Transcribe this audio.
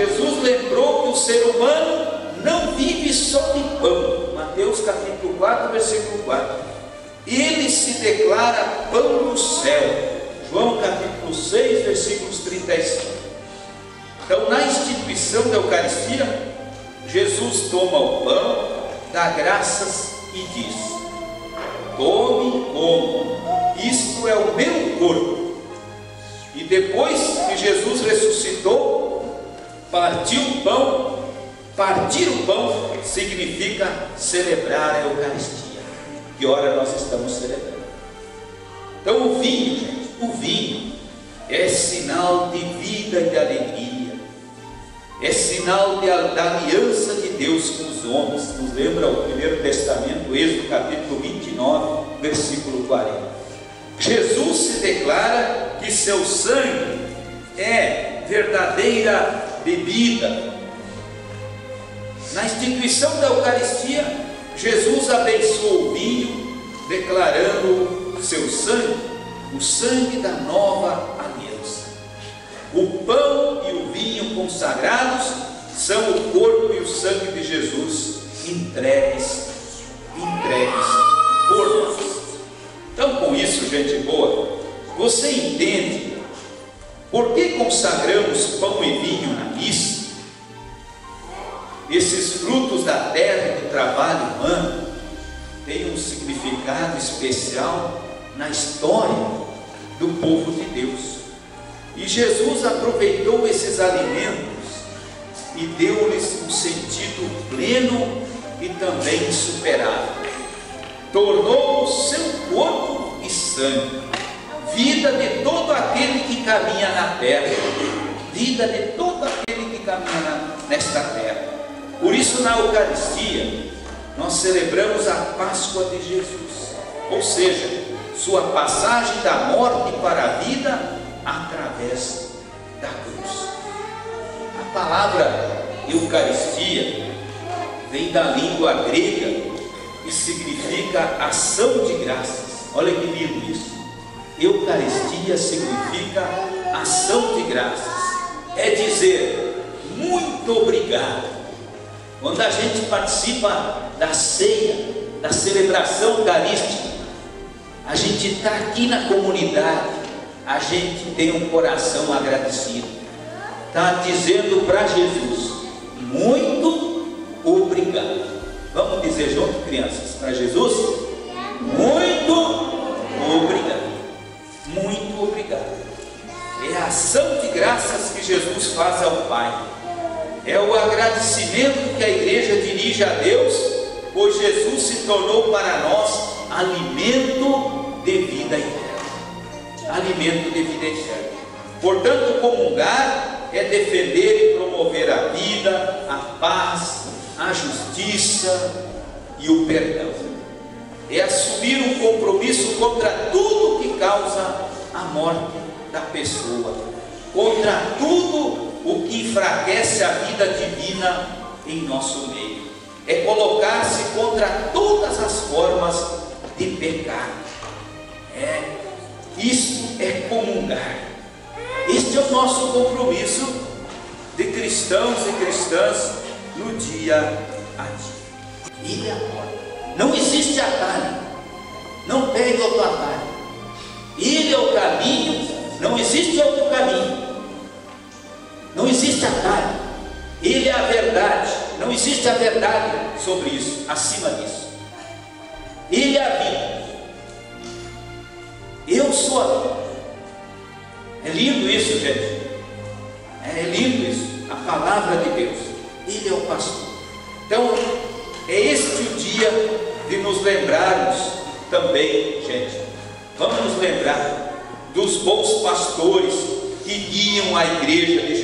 Jesus lembrou que o ser humano não vive só de pão. Mateus capítulo 4, versículo 4. Ele se declara pão do céu. João capítulo 6, versículos 35. Então, na instituição da Eucaristia, Jesus toma o pão, dá graças e diz: Tome e isto é o meu corpo. E depois que Jesus ressuscitou, partiu o pão Partir o pão significa celebrar a Eucaristia. Que hora nós estamos celebrando? Então, o vinho, gente, o vinho é sinal de vida e de alegria, é sinal de, da aliança de Deus com os homens. Nos lembra o primeiro testamento, Êxodo capítulo 29, versículo 40. Jesus se declara que seu sangue é verdadeira bebida, na instituição da Eucaristia, Jesus abençoou o vinho, declarando seu sangue, o sangue da nova aliança. O pão e o vinho consagrados são o corpo e o sangue de Jesus entregues, entregues por nós. Então, com isso, gente boa, você entende por que consagramos pão Esses frutos da terra e do trabalho humano têm um significado especial na história do povo de Deus. E Jesus aproveitou esses alimentos e deu-lhes um sentido pleno e também insuperável. Tornou o seu corpo e sangue, vida de todo aquele que caminha na terra, vida de todo aquele que caminha nesta terra. Por isso, na Eucaristia, nós celebramos a Páscoa de Jesus, ou seja, sua passagem da morte para a vida através da cruz. A palavra Eucaristia vem da língua grega e significa ação de graças. Olha que lindo isso. Eucaristia significa ação de graças. É dizer muito obrigado quando a gente participa da ceia, da celebração eucarística, a gente está aqui na comunidade, a gente tem um coração agradecido. Está dizendo para Jesus, muito obrigado. Vamos dizer junto, crianças, para Jesus? Muito obrigado. Muito obrigado. É a ação de graças que Jesus faz ao Pai é o agradecimento que a igreja dirige a Deus, pois Jesus se tornou para nós alimento de vida eterna. Alimento de vida eterna. Portanto, comungar é defender e promover a vida, a paz, a justiça e o perdão. É assumir um compromisso contra tudo que causa a morte da pessoa, contra tudo o que enfraquece a vida divina em nosso meio. É colocar-se contra todas as formas de pecado. É, isso é comungar. Este é o nosso compromisso de cristãos e cristãs no dia a dia. Ele é a porta. Não existe atalho. Não pegue outro atalho. Ele é o caminho. Não existe outro caminho. Existe atalho. Ele é a verdade. Não existe a verdade sobre isso, acima disso. Ele é a vida. Eu sou a vida. É lindo isso, gente. É lindo isso. A palavra de Deus. Ele é o pastor. Então, é este o dia de nos lembrarmos também, gente. Vamos nos lembrar dos bons pastores que guiam a igreja de